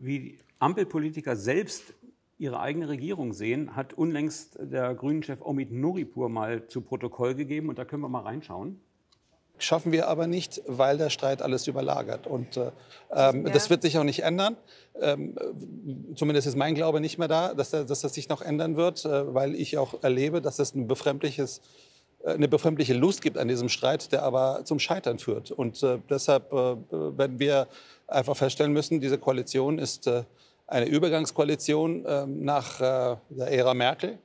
wie Ampelpolitiker selbst ihre eigene Regierung sehen, hat unlängst der Grünen-Chef Omid Nuripur mal zu Protokoll gegeben. Und da können wir mal reinschauen. Schaffen wir aber nicht, weil der Streit alles überlagert. Und äh, ähm, ja. das wird sich auch nicht ändern. Ähm, zumindest ist mein Glaube nicht mehr da, dass, der, dass das sich noch ändern wird, äh, weil ich auch erlebe, dass es ein befremdliches äh, eine befremdliche Lust gibt an diesem Streit, der aber zum Scheitern führt. Und äh, deshalb äh, werden wir einfach feststellen müssen, diese Koalition ist äh, eine Übergangskoalition ähm, nach äh, der Ära Merkel.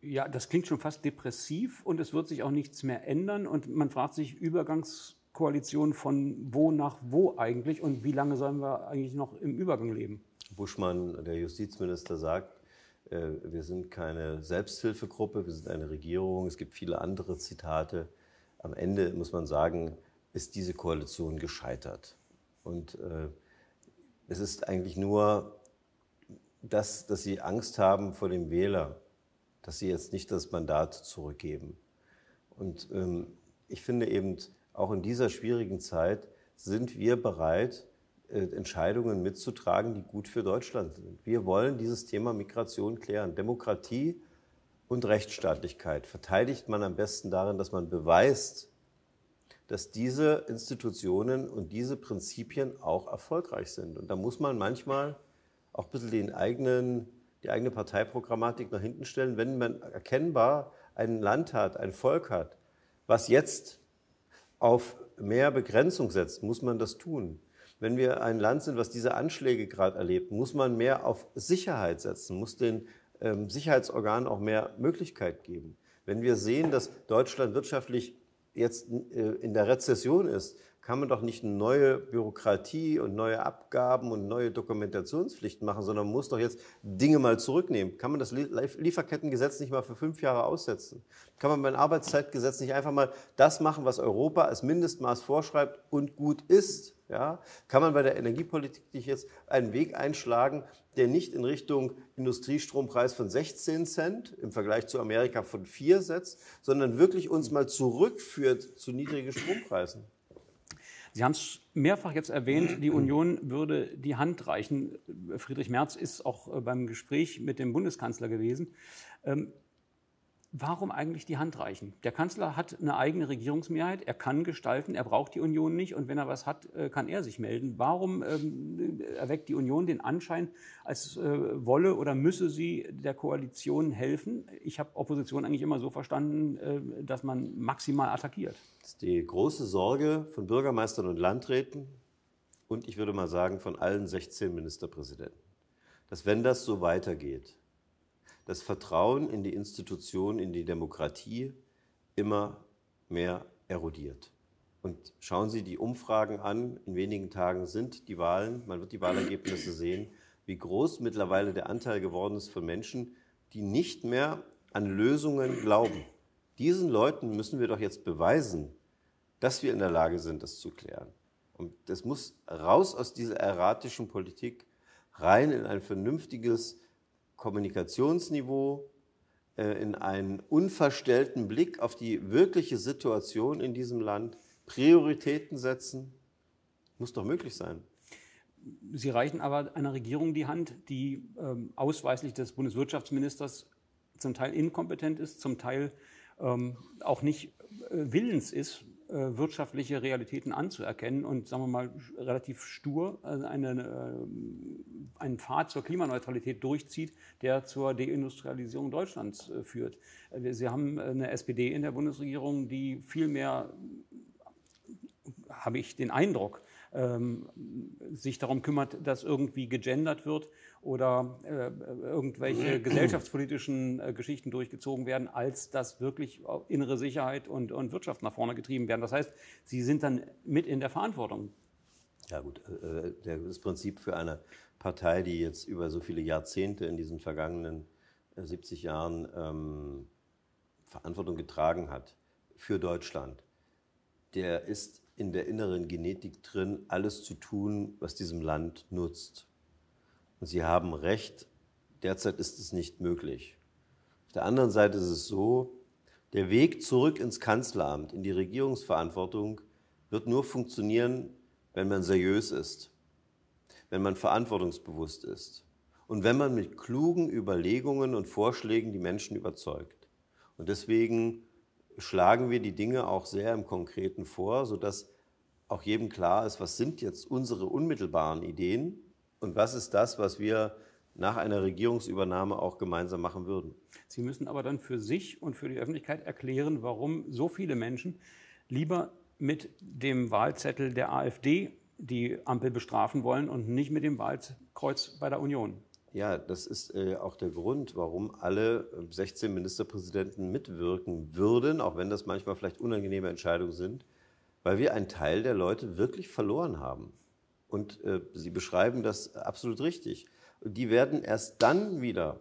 Ja, das klingt schon fast depressiv und es wird sich auch nichts mehr ändern. Und man fragt sich, Übergangskoalition von wo nach wo eigentlich und wie lange sollen wir eigentlich noch im Übergang leben? Buschmann, der Justizminister, sagt, äh, wir sind keine Selbsthilfegruppe, wir sind eine Regierung. Es gibt viele andere Zitate. Am Ende muss man sagen, ist diese Koalition gescheitert. Und äh, es ist eigentlich nur das, dass sie Angst haben vor dem Wähler, dass sie jetzt nicht das Mandat zurückgeben. Und ähm, ich finde eben, auch in dieser schwierigen Zeit sind wir bereit, äh, Entscheidungen mitzutragen, die gut für Deutschland sind. Wir wollen dieses Thema Migration klären. Demokratie und Rechtsstaatlichkeit verteidigt man am besten darin, dass man beweist, dass diese Institutionen und diese Prinzipien auch erfolgreich sind. Und da muss man manchmal auch ein bisschen den eigenen, die eigene Parteiprogrammatik nach hinten stellen. Wenn man erkennbar ein Land hat, ein Volk hat, was jetzt auf mehr Begrenzung setzt, muss man das tun. Wenn wir ein Land sind, was diese Anschläge gerade erlebt, muss man mehr auf Sicherheit setzen, muss den ähm, Sicherheitsorganen auch mehr Möglichkeit geben. Wenn wir sehen, dass Deutschland wirtschaftlich jetzt äh, in der Rezession ist, kann man doch nicht eine neue Bürokratie und neue Abgaben und neue Dokumentationspflichten machen, sondern muss doch jetzt Dinge mal zurücknehmen. Kann man das Lieferkettengesetz nicht mal für fünf Jahre aussetzen? Kann man beim Arbeitszeitgesetz nicht einfach mal das machen, was Europa als Mindestmaß vorschreibt und gut ist? Ja? Kann man bei der Energiepolitik nicht jetzt einen Weg einschlagen, der nicht in Richtung Industriestrompreis von 16 Cent im Vergleich zu Amerika von 4 setzt, sondern wirklich uns mal zurückführt zu niedrigen Strompreisen? Sie haben es mehrfach jetzt erwähnt, die Union würde die Hand reichen. Friedrich Merz ist auch äh, beim Gespräch mit dem Bundeskanzler gewesen. Warum eigentlich die Hand reichen? Der Kanzler hat eine eigene Regierungsmehrheit, er kann gestalten, er braucht die Union nicht und wenn er was hat, äh, kann er sich melden. Warum ähm, erweckt die Union den Anschein, als äh, wolle oder müsse sie der Koalition helfen? Ich habe Opposition eigentlich immer so verstanden, äh, dass man maximal attackiert. Das ist die große Sorge von Bürgermeistern und Landräten und ich würde mal sagen von allen 16 Ministerpräsidenten, dass wenn das so weitergeht, das Vertrauen in die Institution, in die Demokratie immer mehr erodiert. Und schauen Sie die Umfragen an. In wenigen Tagen sind die Wahlen. Man wird die Wahlergebnisse sehen, wie groß mittlerweile der Anteil geworden ist von Menschen, die nicht mehr an Lösungen glauben. Diesen Leuten müssen wir doch jetzt beweisen, dass wir in der Lage sind, das zu klären. Und das muss raus aus dieser erratischen Politik, rein in ein vernünftiges Kommunikationsniveau, äh, in einen unverstellten Blick auf die wirkliche Situation in diesem Land, Prioritäten setzen. Muss doch möglich sein. Sie reichen aber einer Regierung die Hand, die ähm, ausweislich des Bundeswirtschaftsministers zum Teil inkompetent ist, zum Teil ähm, auch nicht äh, willens ist, wirtschaftliche Realitäten anzuerkennen und, sagen wir mal, relativ stur äh, eine, einen Pfad zur Klimaneutralität durchzieht, der zur Deindustrialisierung Deutschlands führt. Sie haben eine SPD in der Bundesregierung, die viel mehr, habe ich den Eindruck, ähm, sich darum kümmert, dass irgendwie gegendert wird oder äh, irgendwelche gesellschaftspolitischen äh, Geschichten durchgezogen werden, als dass wirklich innere Sicherheit und, und Wirtschaft nach vorne getrieben werden. Das heißt, Sie sind dann mit in der Verantwortung. Ja gut, äh, das Prinzip für eine Partei, die jetzt über so viele Jahrzehnte in diesen vergangenen 70 Jahren ähm, Verantwortung getragen hat für Deutschland, der ist in der inneren Genetik drin, alles zu tun, was diesem Land nutzt. Und Sie haben recht, derzeit ist es nicht möglich. Auf der anderen Seite ist es so, der Weg zurück ins Kanzleramt, in die Regierungsverantwortung, wird nur funktionieren, wenn man seriös ist. wenn man verantwortungsbewusst ist und wenn man mit klugen Überlegungen und Vorschlägen die Menschen überzeugt. Und deswegen schlagen wir die Dinge auch sehr im Konkreten vor, sodass auch jedem klar ist, was sind jetzt unsere unmittelbaren Ideen und was ist das, was wir nach einer Regierungsübernahme auch gemeinsam machen würden. Sie müssen aber dann für sich und für die Öffentlichkeit erklären, warum so viele Menschen lieber mit dem Wahlzettel der AfD die Ampel bestrafen wollen und nicht mit dem Wahlkreuz bei der Union. Ja, das ist äh, auch der Grund, warum alle 16 Ministerpräsidenten mitwirken würden, auch wenn das manchmal vielleicht unangenehme Entscheidungen sind, weil wir einen Teil der Leute wirklich verloren haben. Und äh, Sie beschreiben das absolut richtig. Die werden erst dann wieder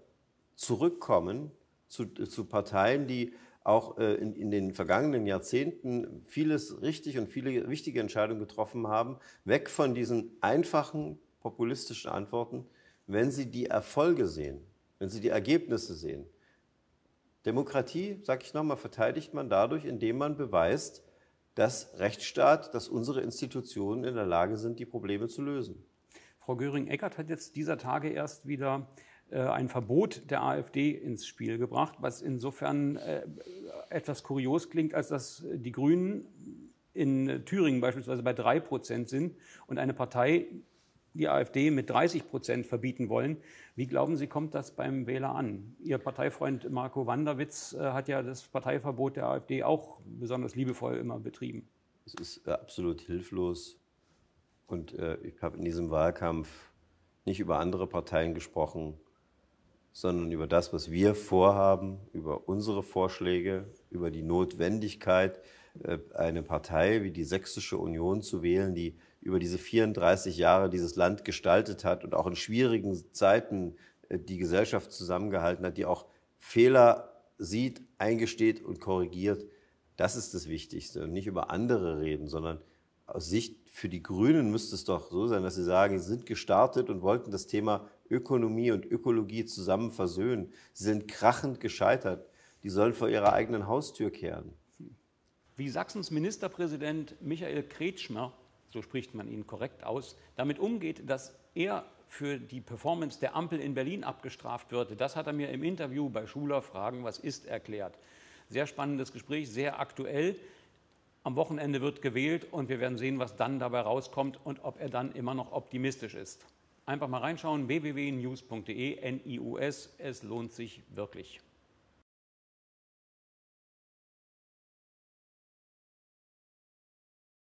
zurückkommen zu, zu Parteien, die auch äh, in, in, den vergangenen Jahrzehnten vieles richtig und viele wichtige Entscheidungen getroffen haben, weg von diesen einfachen populistischen Antworten, wenn sie die Erfolge sehen, wenn sie die Ergebnisse sehen. Demokratie, sage ich nochmal, verteidigt man dadurch, indem man beweist, dass Rechtsstaat, dass unsere Institutionen in der Lage sind, die Probleme zu lösen. Frau Göring-Eckert hat jetzt dieser Tage erst wieder äh, ein Verbot der AfD ins Spiel gebracht, was insofern äh, etwas kurios klingt, als dass die Grünen in Thüringen beispielsweise bei drei Prozent sind und eine Partei, die AfD, mit 30 Prozent verbieten wollen. Wie glauben Sie, kommt das beim Wähler an? Ihr Parteifreund Marco Wanderwitz äh, hat ja das Parteiverbot der AfD auch besonders liebevoll immer betrieben. Es ist absolut hilflos. Und ich habe in diesem Wahlkampf nicht über andere Parteien gesprochen, sondern über das, was wir vorhaben, über unsere Vorschläge, über die Notwendigkeit, äh, eine Partei wie die Sächsische Union zu wählen, die über diese 34 Jahre dieses Land gestaltet hat und auch in schwierigen Zeiten äh, die Gesellschaft zusammengehalten hat, die auch Fehler sieht, eingesteht und korrigiert. Das ist das Wichtigste. Und nicht über andere reden, sondern aus Sicht für die Grünen müsste es doch so sein, dass sie sagen, sie sind gestartet und wollten das Thema Ökonomie und Ökologie zusammen versöhnen. Sie sind krachend gescheitert. Die sollen vor ihrer eigenen Haustür kehren. Wie Sachsens Ministerpräsident Michael Kretschmer, so spricht man ihn korrekt aus, damit umgeht, dass er für die Performance der Ampel in Berlin abgestraft wird, das hat er mir im Interview bei Schuler Fragen, was ist, erklärt. Sehr spannendes Gespräch, sehr aktuell. Am Wochenende wird gewählt und wir werden sehen, was dann dabei rauskommt und ob er dann immer noch optimistisch ist. Einfach mal reinschauen, www.news.de, N-I-U-S, es lohnt sich wirklich.